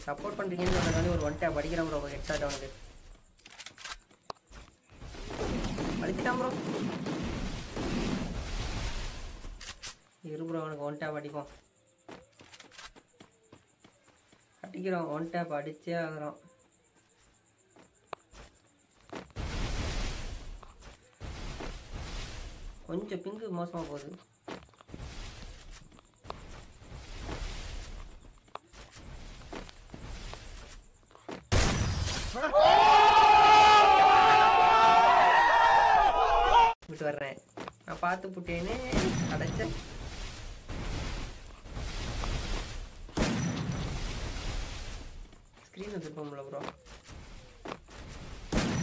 நீ சப்போர்ட் பண்ணுறீங்கன்னு சொன்னதாலே ஒரு ஒன் டேப் அடிக்கிறேன் ப்ரோ ஹெட் ஷாட் அவனுக்கு அடிச்சிட்டான் ப்ரோ இரு ப்ரோ அவனுக்கு ஒன் டேப் அடிப்போம். அடிக்கிறோம் ஒன் டேப் அடிச்சே ஆகிறோம். கொஞ்சம் பிங்கு மோசமாக போகுது. விட்டு வர்றேன். நான் பார்த்து புட்டேன்னு அடைச்ச ஸ்க்ரீன் திருப்பம்ல ப்ரோ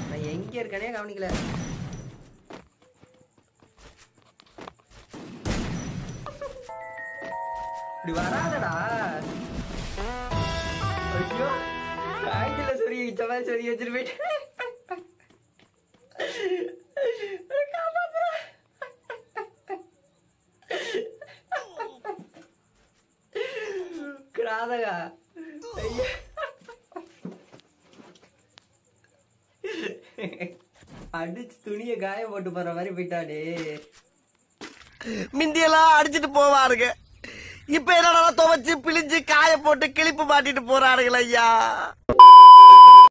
நான் எங்கே இருக்கேனே கவனிக்கல. இப்படி வராதடா. ஆங்கில சொல்லி வச்ச சொல்லி வச்சுட்டு போயிட்டேன் கிராதகா. அடிச்சு துணியை காய போட்டு போற மாதிரி போயிட்டாடே. மிந்தியெல்லாம் அடிச்சிட்டு போவாருங்க. இப்ப என்னடா துவைச்சு பிழிஞ்சு காய போட்டு கிளிப்பு மாட்டிட்டு போறாருங்களா ஐயா?